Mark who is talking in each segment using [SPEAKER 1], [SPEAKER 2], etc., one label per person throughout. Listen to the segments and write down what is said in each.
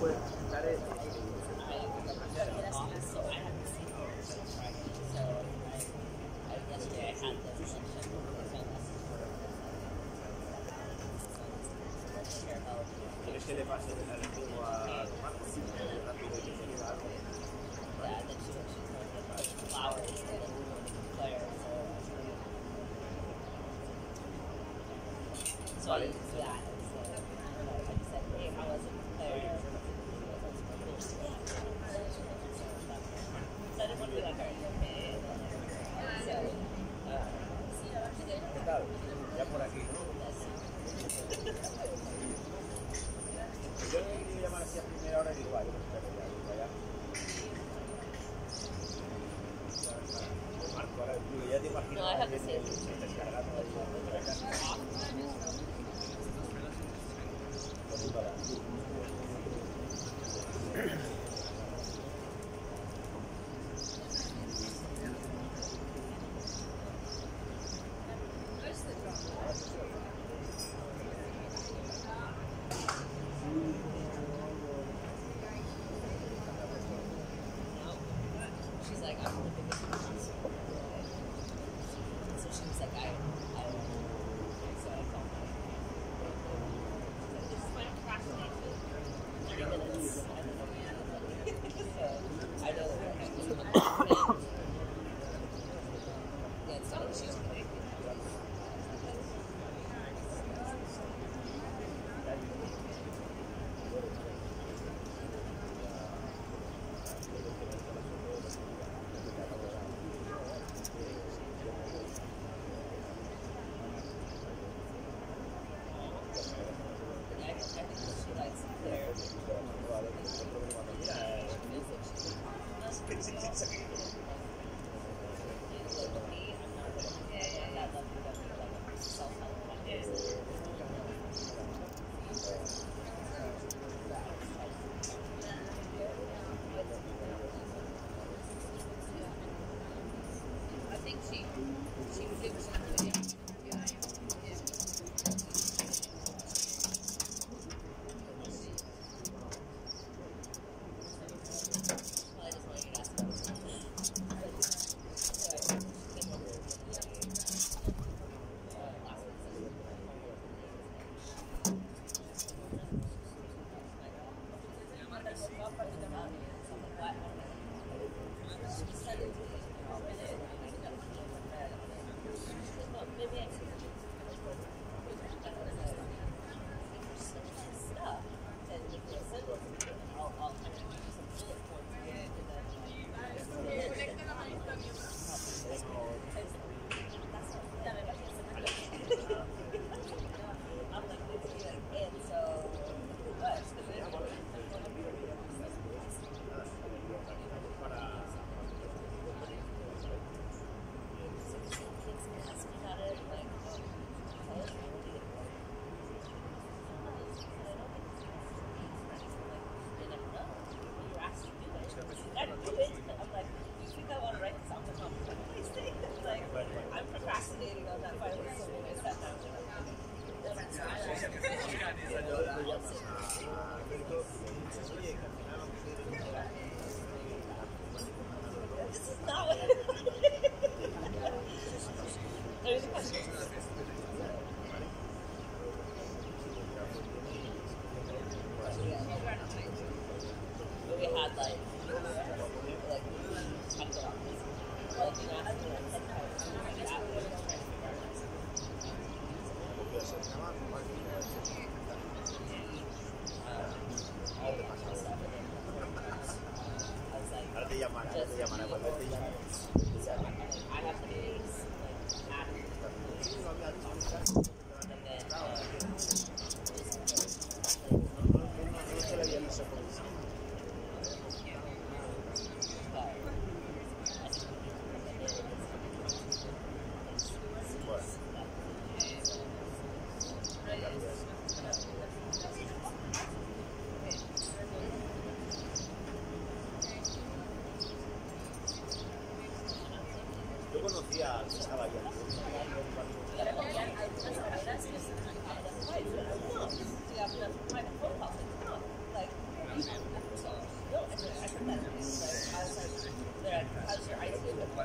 [SPEAKER 1] split. I think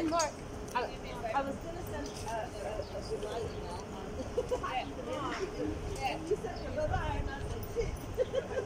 [SPEAKER 1] And Mark, I, I was going to send uh, uh, uh a July email. Yeah. You said bye-bye, and I was like, shit.